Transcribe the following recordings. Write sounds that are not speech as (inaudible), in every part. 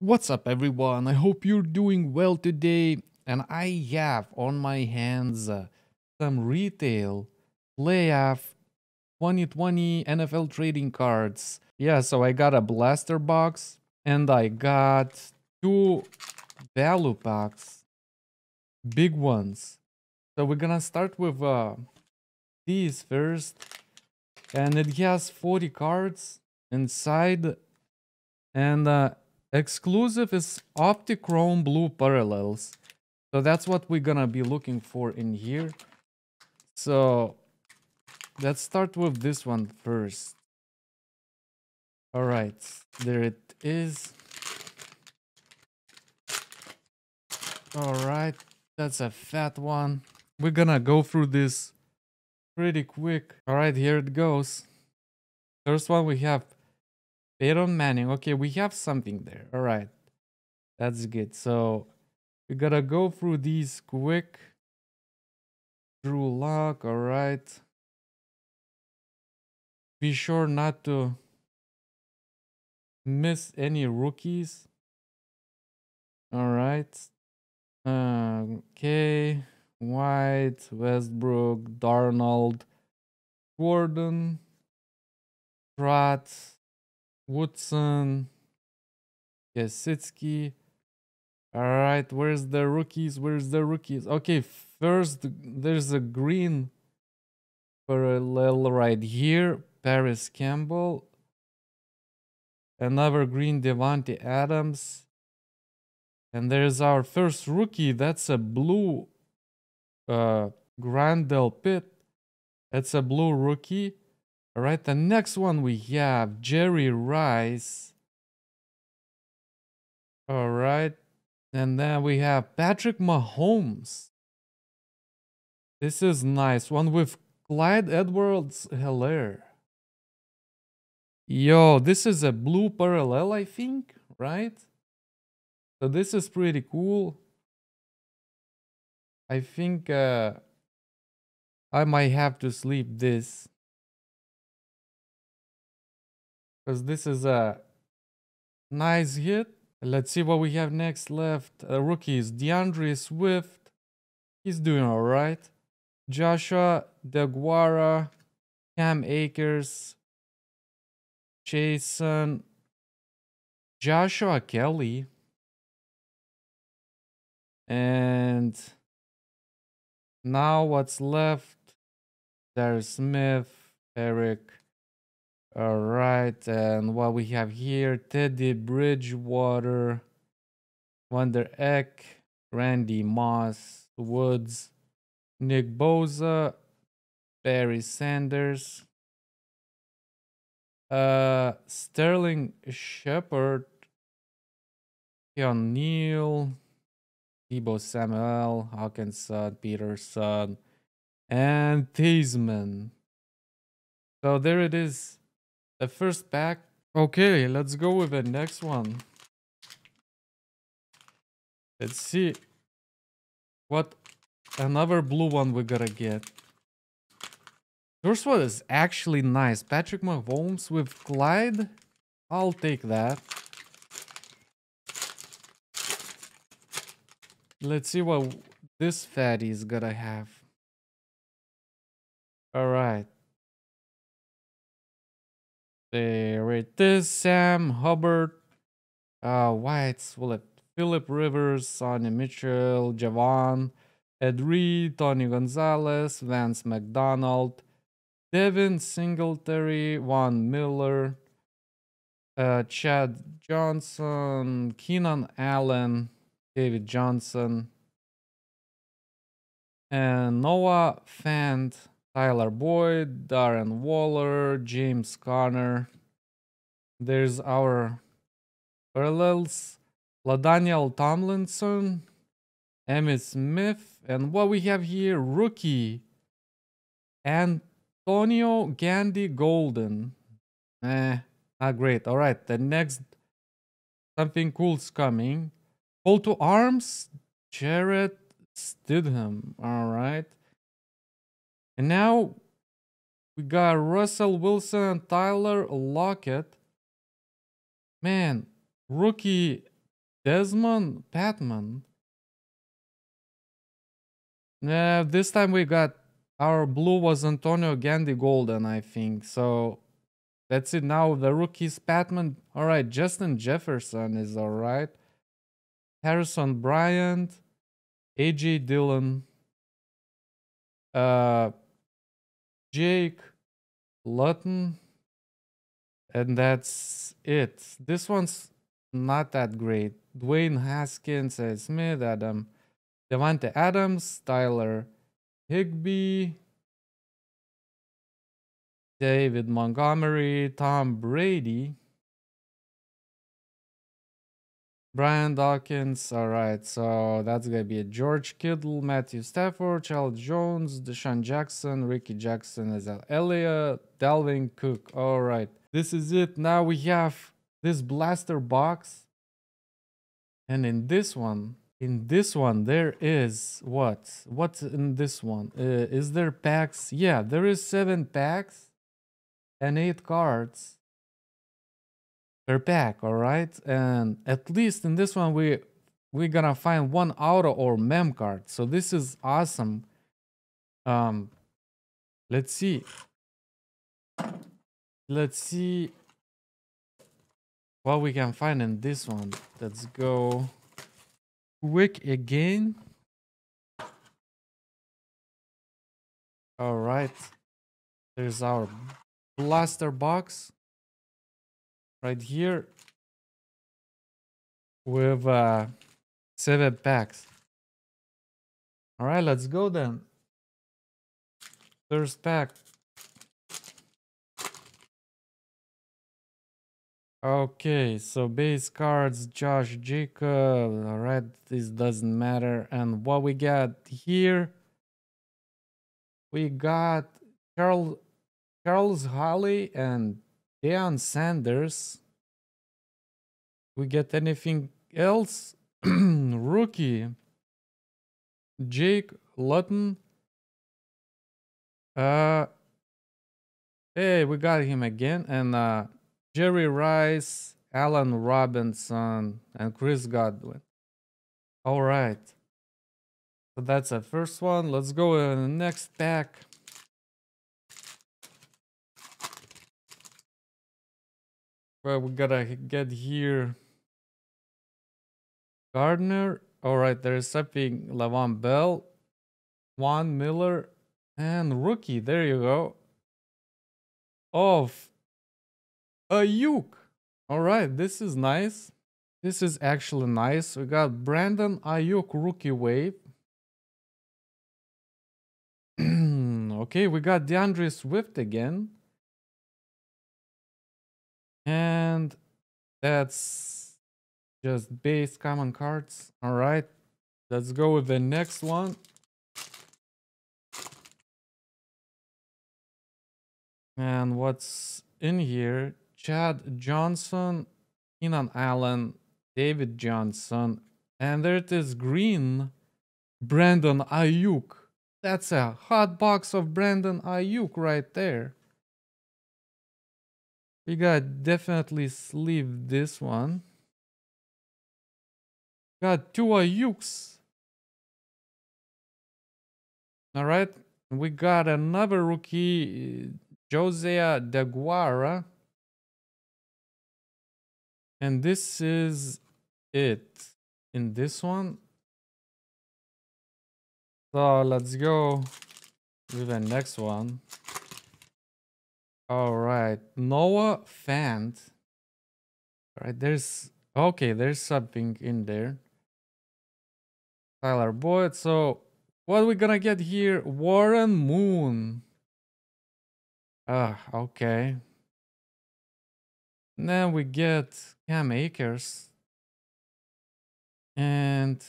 What's up, everyone? I hope you're doing well today. And I have on my hands uh, some retail playoff 2020 NFL trading cards. Yeah, so I got a blaster box and I got two value packs, big ones. So we're gonna start with uh, these first, and it has 40 cards inside, and uh, exclusive is Optichrome Blue Parallels. So that's what we're gonna be looking for in here. So let's start with this one first. All right, there it is. All right, that's a fat one. We're gonna go through this pretty quick. All right, here it goes. First one we have Peyton Manning. Okay, we have something there. All right, that's good. So we gotta go through these quick. Drew Lock. All right. Be sure not to miss any rookies. All right. Um, okay. White, Westbrook, Darnold, Gordon, Pratt, Woodson, Gesicki. All right, where's the rookies? Where's the rookies? Okay, first there's a green parallel right here. Parris Campbell. Another green Davante Adams. And there's our first rookie. That's a blue uh, Grandel Pitt. That's a blue rookie. All right, the next one we have Jerry Rice. All right, and then we have Patrick Mahomes. This is nice. One with Clyde Edwards Helaire. Yo, this is a blue parallel, I think, right? So this is pretty cool. I think uh, I might have to sleep this. Because this is a nice hit. Let's see what we have next left. Uh, rookies, D'Andre Swift. He's doing all right. Joshua DeGuara, Cam Akers, Jason, Joshua Kelley, and now what's left? There's Smith, Eric. All right, and what we have here: Teddy Bridgewater, Wonder Eck, Randy Moss, Woods, Nick Bosa, Barry Sanders, uh, Sterling Shepard, Keon Neal, Deebo Samuel, Hockenson, Peterson, and Theismann. So there it is. The first pack. Okay, let's go with the next one. Let's see what another blue one we gotta get. First one is actually nice. Patrick Mahomes with Clyde. I'll take that. Let's see what this fatty is gonna have. All right. There it is. Sam Hubbard. Uh, Whites. Will Philip Rivers, Sony Michel, Javon, Ed Reed, Tony Gonzalez, Vance McDonald, Devin Singletary, Von Miller, uh, Chad Johnson, Keenan Allen, David Johnson, and Noah Fant, Tyler Boyd, Darren Waller, James Conner. There's our parallels. LaDainian Tomlinson, Emmitt Smith, and what we have here, rookie, Antonio Gandy Golden. Eh, not great. All right, the next, something cool's coming. Call to arms, Jarrett Stidham. All right. And now we got Russell Wilson and Tyler Lockett. Man, rookie Desmond Patman. Yeah, this time we got our blue was Antonio Gandy Golden, I think. So that's it now. The rookies, Patman. All right, Justin Jefferson is all right. Harrison Bryant, AJ Dillon, uh, Jake Luton, and that's it. This one's not that great. Dwayne Haskins, Smith, Adam, Davante Adams, Tyler Higbee, David Montgomery, Tom Brady, Brian Dawkins. All right, so that's gonna be George Kittle, Matthew Stafford, Charles Jones, DeSean Jackson, Rickey Jackson, Ezel Elliott, Dalvin Cook. All right, this is it. Now we have this blaster box, and in this one, in this one, there is what? What's in this one? Uh, is there packs? Yeah, there is seven packs and eight cards per pack all right? And at least in this one we we're gonna find one auto or mem card. So this is awesome. Um let's see. Let's see what we can find in this one. Let's go quick again. All right. There's our blaster box right here with uh, seven packs. All right, let's go then. First pack. Okay, so base cards, Josh Jacob. All right, this doesn't matter. And what we got here, we got Charles Charles Holly and Deion Sanders. We get anything else? (clears throat) Rookie. Jake Luton. Uh hey, we got him again. And uh Jerry Rice, Allen Robinson, and Chris Godwin. All right. So that's the first one. Let's go to the next pack. Well, we gotta get here. Gardner. All right, there is something. Le'Veon Bell, Juan Miller, and rookie. There you go. Of Aiyuk. All right, this is nice. This is actually nice. We got Brandon Aiyuk rookie wave. (clears throat) okay, we got D'Andre Swift again. And that's just base common cards. All right, let's go with the next one. And what's in here? Chad Johnson, Keenan Allen, David Johnson, and there it is green, Brandon Aiyuk. That's a hot box of Brandon Aiyuk right there. We got definitely sleeve this one. Got two Aiyuks. Alright, we got another rookie, Josiah Deguara. And this is it in this one. So let's go with the next one. All right, Noah Fant. All right, there's okay, there's something in there. Tyler Boyd. So what we gonna get here? Warren Moon. Ah, okay. Then we get Cam Akers. And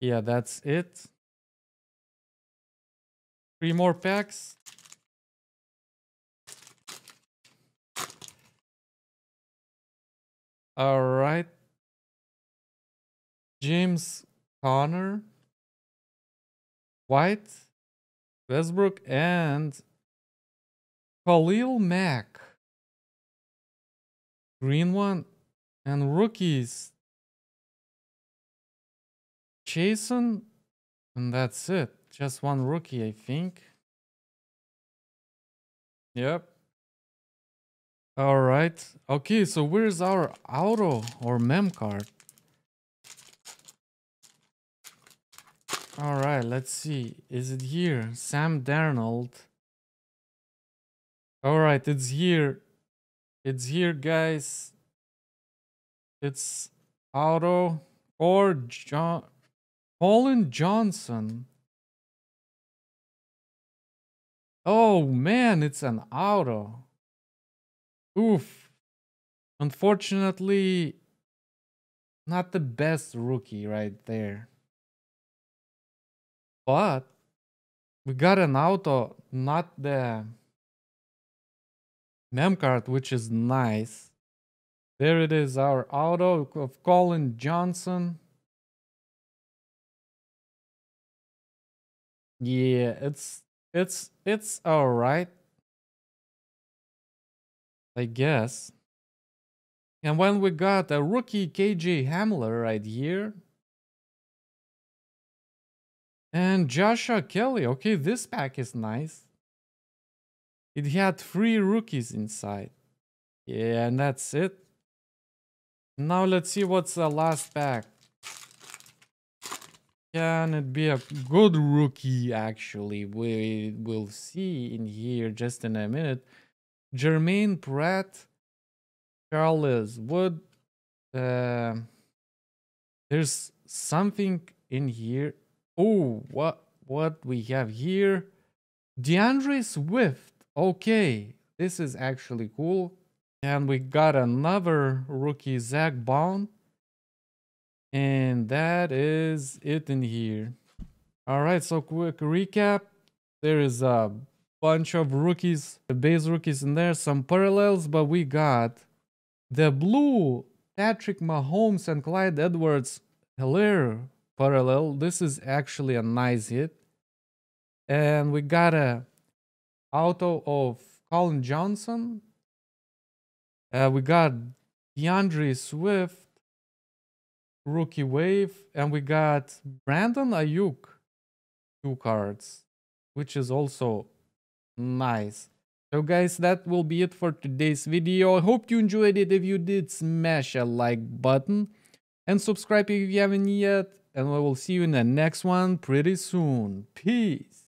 yeah, that's it. Three more packs. All right. James Conner, White, Westbrook, and Khalil Mack. Green one. And rookies. Jason. And that's it. Just one rookie, I think. Yep. All right. Okay, so where's our auto or mem card? All right, let's see. Is it here? Sam Darnold. All right, it's here. It's here, guys. It's auto or John Collin Johnson. Oh man, it's an auto. Oof. Unfortunately, not the best rookie right there. But we got an auto, not the mem card, which is nice. There it is, our auto of Collin Johnson. Yeah, it's it's it's all right. I guess. And when we got a rookie KJ Hamler right here. And Joshua Kelley. Okay, this pack is nice. It had three rookies inside. Yeah, and that's it. Now let's see what's the last pack. Can it be a good rookie, actually? We will see in here just in a minute. Germaine Pratt, Charles Wood. Uh, there's something in here. Oh, what what we have here? D'Andre Swift. Okay, this is actually cool. And we got another rookie, Zach Bond. And that is it in here. All right, so quick recap. There is a bunch of rookies, the base rookies in there, some parallels, but we got the blue Patrick Mahomes and Clyde Edwards Helaire parallel. This is actually a nice hit. And we got a auto of Collin Johnson. Uh, we got D'Andre Swift, rookie wave, and we got Brandon Aiyuk, two cards, which is also Nice. So guys, that will be it for today's video. I hope you enjoyed it. If you did, smash a like button and subscribe if you haven't yet. And we will see you in the next one pretty soon. Peace.